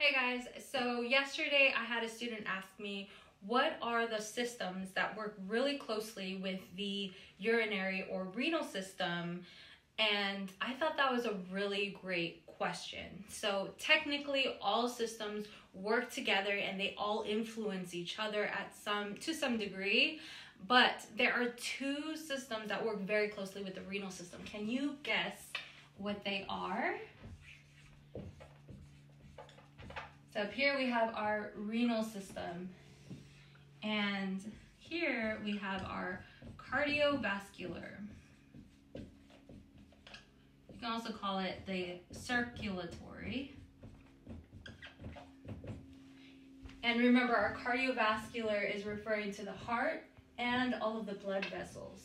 Hey guys, so yesterday I had a student ask me what are the systems that work really closely with the urinary or renal system and I thought that was a really great question. So technically all systems work together and they all influence each other at some to some degree, but there are two systems that work very closely with the renal system. Can you guess what they are? So up here we have our renal system. And here we have our cardiovascular. You can also call it the circulatory. And remember, our cardiovascular is referring to the heart and all of the blood vessels.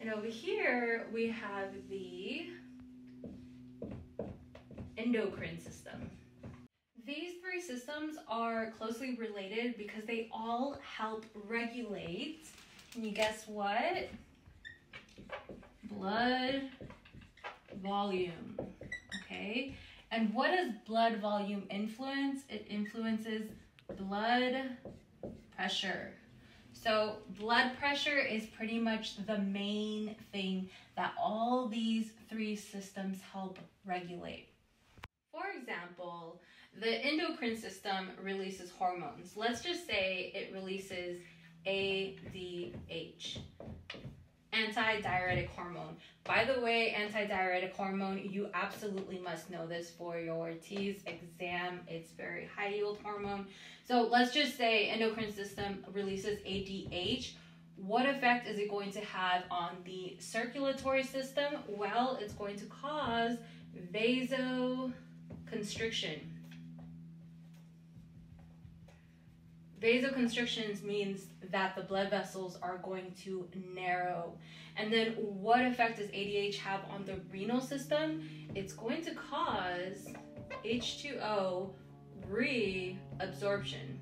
And over here, we have the endocrine system. These three systems are closely related because they all help regulate, can you guess what? Blood volume, okay? And what does blood volume influence? It influences blood pressure. So blood pressure is pretty much the main thing that all these three systems help regulate. For example, the endocrine system releases hormones. Let's just say it releases ADH, antidiuretic hormone. By the way, antidiuretic hormone, you absolutely must know this for your TEAS exam. It's very high yield hormone. So let's just say endocrine system releases ADH. What effect is it going to have on the circulatory system? Well, it's going to cause vasoconstriction. Vasoconstrictions means that the blood vessels are going to narrow. And then what effect does ADH have on the renal system? It's going to cause H2O reabsorption.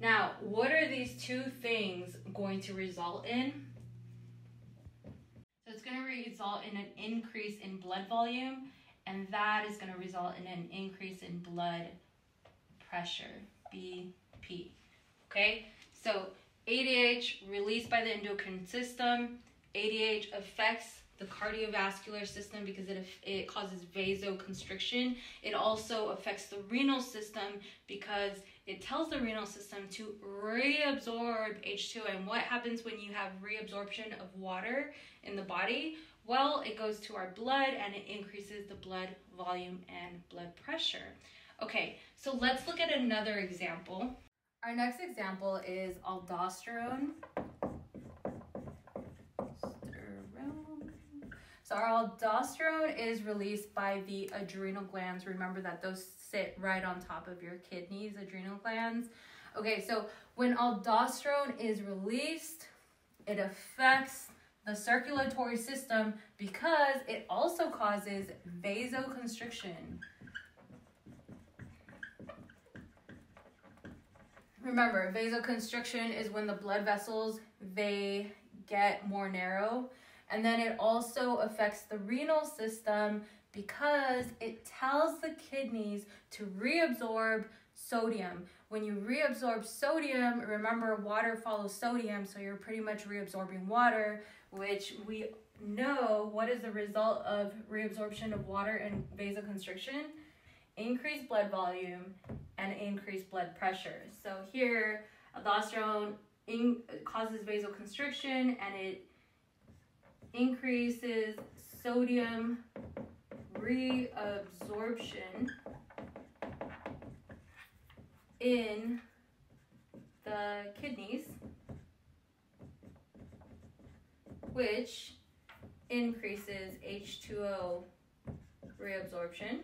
Now, what are these two things going to result in? So it's going to result in an increase in blood volume, and that is going to result in an increase in blood pressure, BP. Okay, so ADH released by the endocrine system. ADH affects the cardiovascular system because it, it causes vasoconstriction. It also affects the renal system because it tells the renal system to reabsorb H2. And what happens when you have reabsorption of water in the body? Well, it goes to our blood and it increases the blood volume and blood pressure. Okay, so let's look at another example. Our next example is aldosterone. So our aldosterone is released by the adrenal glands. Remember that those sit right on top of your kidneys, adrenal glands. Okay, so when aldosterone is released, it affects the circulatory system because it also causes vasoconstriction. Remember, vasoconstriction is when the blood vessels, they get more narrow. And then it also affects the renal system because it tells the kidneys to reabsorb sodium. When you reabsorb sodium, remember water follows sodium, so you're pretty much reabsorbing water, which we know what is the result of reabsorption of water and vasoconstriction? increased blood volume, and increased blood pressure. So here, aldosterone causes vasoconstriction and it increases sodium reabsorption in the kidneys, which increases H2O reabsorption.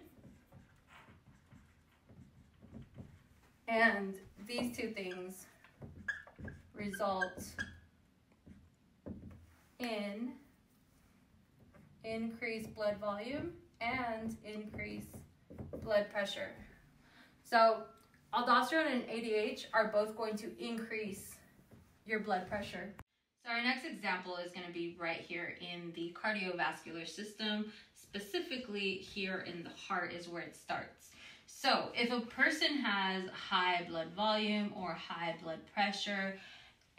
And these two things result in increased blood volume and increased blood pressure. So aldosterone and ADH are both going to increase your blood pressure. So our next example is going to be right here in the cardiovascular system, specifically here in the heart is where it starts. So if a person has high blood volume or high blood pressure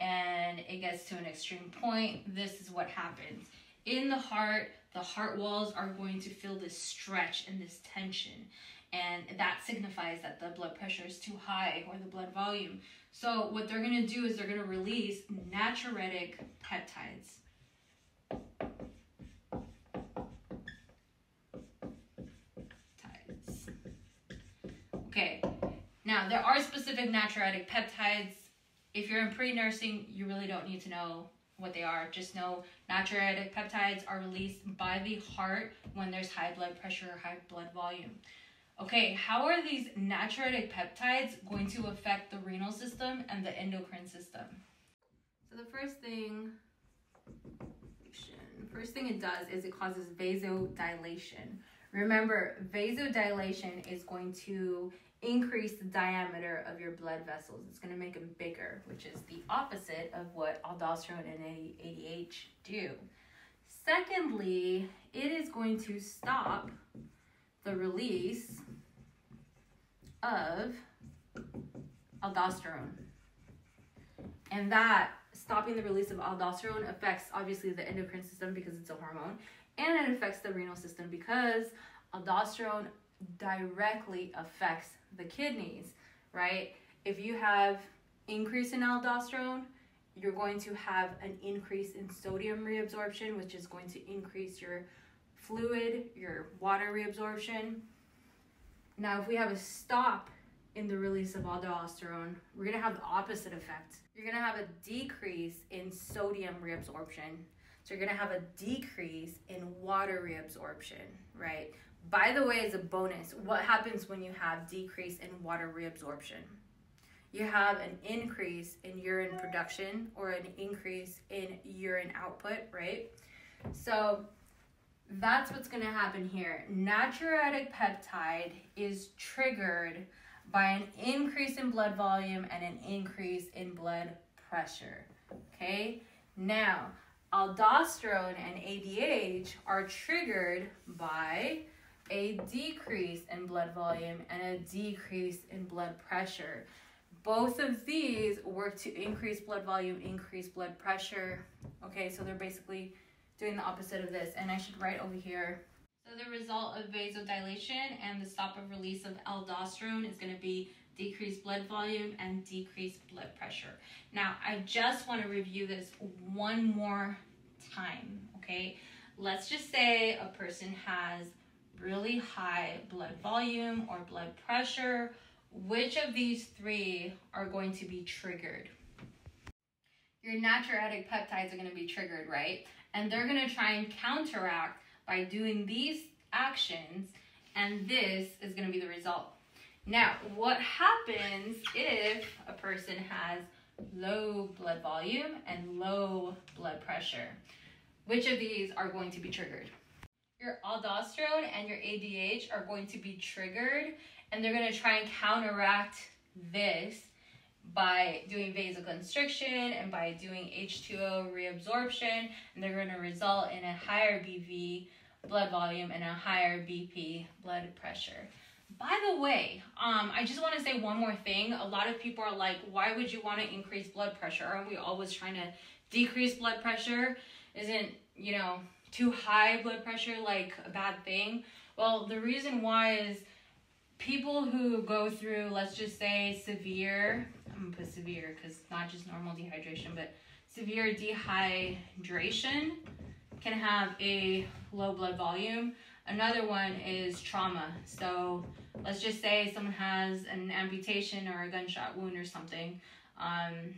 and it gets to an extreme point, this is what happens. In the heart, the heart walls are going to feel this stretch and this tension. And that signifies that the blood pressure is too high or the blood volume. So what they're going to do is they're going to release natriuretic peptides. Okay, now there are specific natriuretic peptides. If you're in pre-nursing, you really don't need to know what they are. Just know natriuretic peptides are released by the heart when there's high blood pressure or high blood volume. Okay, how are these natriuretic peptides going to affect the renal system and the endocrine system? So the first thing, first thing it does is it causes vasodilation. Remember, vasodilation is going to increase the diameter of your blood vessels. It's going to make them bigger, which is the opposite of what aldosterone and ADH do. Secondly, it is going to stop the release of aldosterone. And that stopping the release of aldosterone affects obviously the endocrine system because it's a hormone, and it affects the renal system because aldosterone directly affects the kidneys, right? If you have increase in aldosterone, you're going to have an increase in sodium reabsorption, which is going to increase your fluid, your water reabsorption. Now, if we have a stop in the release of aldosterone, we're going to have the opposite effect. You're going to have a decrease in sodium reabsorption. So you're going to have a decrease in water reabsorption, right? By the way, as a bonus, what happens when you have decrease in water reabsorption? You have an increase in urine production or an increase in urine output, right? So that's what's going to happen here. Natriuretic peptide is triggered by an increase in blood volume and an increase in blood pressure. Okay? Now, aldosterone and ADH are triggered by a decrease in blood volume and a decrease in blood pressure. Both of these work to increase blood volume, increase blood pressure. Okay, so they're basically doing the opposite of this. And I should write over here. So the result of vasodilation and the stop of release of aldosterone is going to be decreased blood volume and decreased blood pressure. Now, I just want to review this one more time, okay? Let's just say a person has really high blood volume or blood pressure, which of these three are going to be triggered? Your natriuretic peptides are going to be triggered, right? And they're going to try and counteract by doing these actions, and this is going to be the result. Now, what happens if a person has low blood volume and low blood pressure? Which of these are going to be triggered? Your aldosterone and your ADH are going to be triggered and they're going to try and counteract this by doing vasoconstriction and by doing H2O reabsorption and they're going to result in a higher BV blood volume and a higher BP blood pressure. By the way, um, I just want to say one more thing. A lot of people are like, why would you want to increase blood pressure? Aren't we always trying to decrease blood pressure? Isn't, you know, too high blood pressure like a bad thing? Well, the reason why is people who go through, let's just say, severe, I'm gonna put severe because not just normal dehydration, but severe dehydration can have a low blood volume. Another one is trauma. So let's just say someone has an amputation or a gunshot wound or something. Um,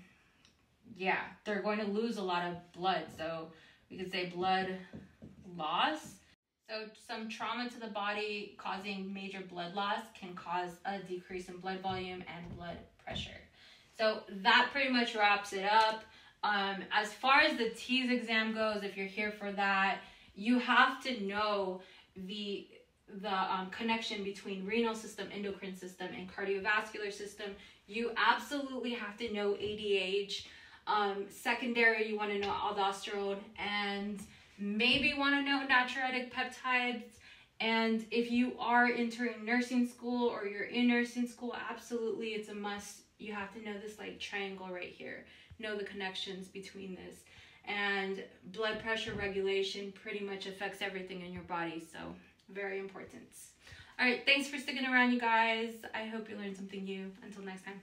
yeah, they're going to lose a lot of blood. So we could say blood loss. So some trauma to the body causing major blood loss can cause a decrease in blood volume and blood pressure. So that pretty much wraps it up. Um, as far as the TEAS exam goes, if you're here for that, you have to know the the um, connection between renal system, endocrine system, and cardiovascular system. You absolutely have to know ADH. Um, secondary, you want to know aldosterone and maybe want to know natriuretic peptides And if you are entering nursing school or you're in nursing school, absolutely it's a must. You have to know this like triangle right here. Know the connections between this. And blood pressure regulation pretty much affects everything in your body, so very important. All right, thanks for sticking around, you guys. I hope you learned something new. Until next time.